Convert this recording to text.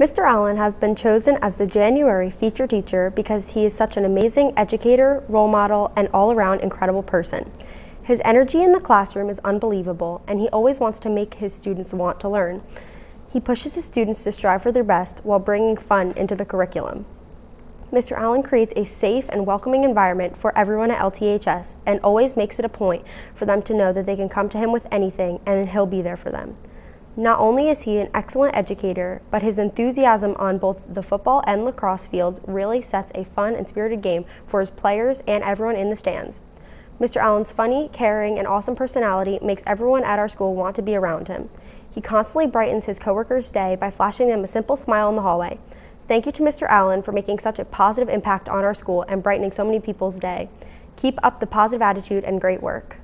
Mr. Allen has been chosen as the January feature teacher because he is such an amazing educator, role model, and all around incredible person. His energy in the classroom is unbelievable, and he always wants to make his students want to learn. He pushes his students to strive for their best while bringing fun into the curriculum. Mr. Allen creates a safe and welcoming environment for everyone at LTHS and always makes it a point for them to know that they can come to him with anything and he'll be there for them. Not only is he an excellent educator, but his enthusiasm on both the football and lacrosse fields really sets a fun and spirited game for his players and everyone in the stands. Mr. Allen's funny, caring, and awesome personality makes everyone at our school want to be around him. He constantly brightens his coworkers' day by flashing them a simple smile in the hallway. Thank you to Mr. Allen for making such a positive impact on our school and brightening so many people's day. Keep up the positive attitude and great work.